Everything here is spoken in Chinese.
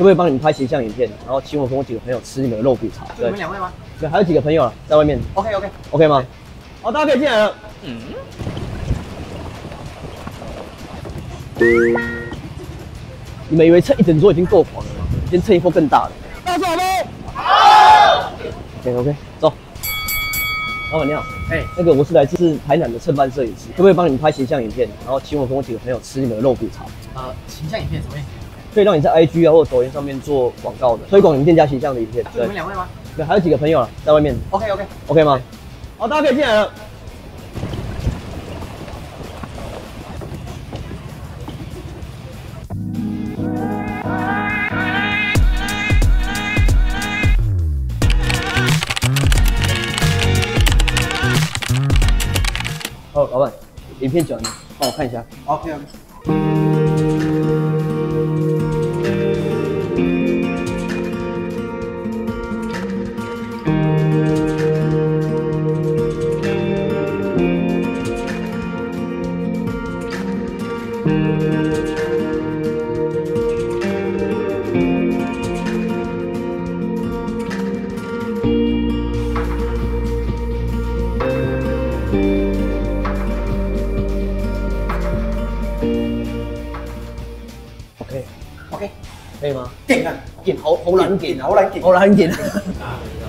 可不可以帮你们拍形象影片，然后请我跟我几个朋友吃你们的肉骨茶？就你们两位吗？对，还有几个朋友啊，在外面。OK OK OK 吗？哦，大家可以进来了。嗯。你们以为蹭一整桌已经够狂了吗？先蹭一波更大的。大声喊！好。OK OK，走。老板你好，哎，那个我是来自台南的蹭饭摄影师，可不可以帮你们拍形象影片，然后请我跟我几个朋友吃你们的肉骨茶？呃，形象影片什么？可以让你在 IG 啊或者抖音上面做广告的推广，你们店家形象的影片，就你们两位吗？对，还有几个朋友啊，在外面。OK OK OK 吗？好，大家可以进来。哦，老板，影片交了，帮我看一下。OK OK。ok ok đây mà kiện à kiện hậu hậu lạnh kiện hậu lạnh kiện hậu lạnh kiện